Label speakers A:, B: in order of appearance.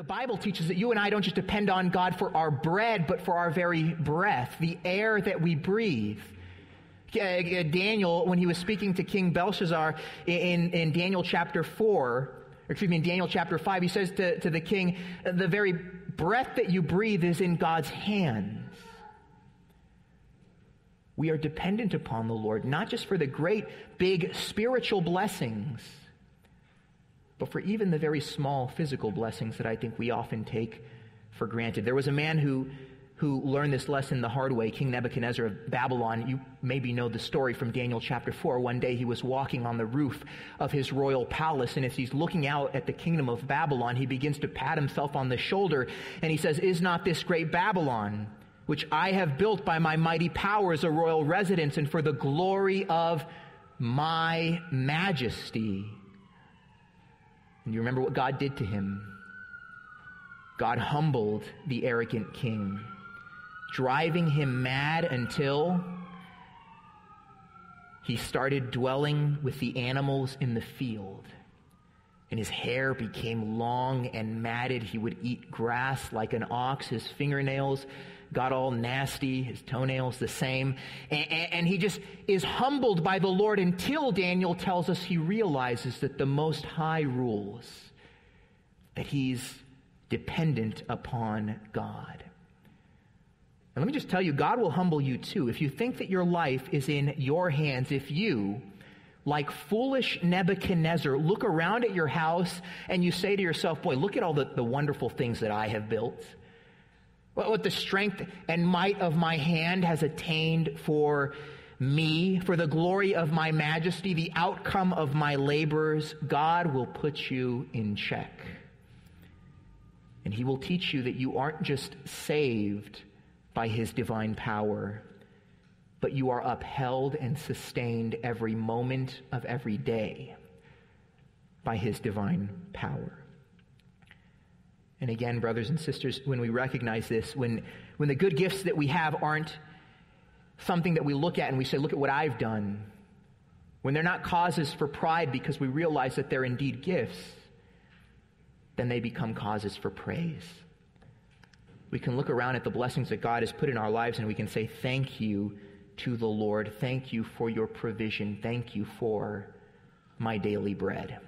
A: The Bible teaches that you and I don't just depend on God for our bread, but for our very breath, the air that we breathe. Uh, uh, Daniel, when he was speaking to King Belshazzar in, in Daniel chapter 4, excuse me, in Daniel chapter 5, he says to, to the king, the very breath that you breathe is in God's hands. We are dependent upon the Lord, not just for the great, big spiritual blessings, but for even the very small physical blessings that I think we often take for granted. There was a man who who learned this lesson the hard way, King Nebuchadnezzar of Babylon. You maybe know the story from Daniel chapter 4. One day he was walking on the roof of his royal palace, and as he's looking out at the kingdom of Babylon, he begins to pat himself on the shoulder, and he says, Is not this great Babylon, which I have built by my mighty powers, a royal residence, and for the glory of my majesty? And you remember what God did to him? God humbled the arrogant king driving him mad until he started dwelling with the animals in the field. And his hair became long and matted. He would eat grass like an ox. His fingernails got all nasty, his toenails the same. And, and, he just is humbled by the Lord until Daniel tells us he realizes that the Most High rules, that he's dependent upon God. And let me just tell you, God will humble you too. If you think that your life is in your hands, if you, like foolish Nebuchadnezzar, look around at your house and you say to yourself, boy, look at all the, the wonderful things that I have built. What the strength and might of my hand has attained for me, for the glory of my majesty, the outcome of my labors, God will put you in check. And he will teach you that you aren't just saved by his divine power, but you are upheld and sustained every moment of every day by his divine power. And again, brothers and sisters, when we recognize this, when, when the good gifts that we have aren't something that we look at and we say, look at what I've done, when they're not causes for pride because we realize that they're indeed gifts, then they become causes for praise we can look around at the blessings that God has put in our lives and we can say, Thank you to the Lord. Thank you for your provision. Thank you for my daily bread.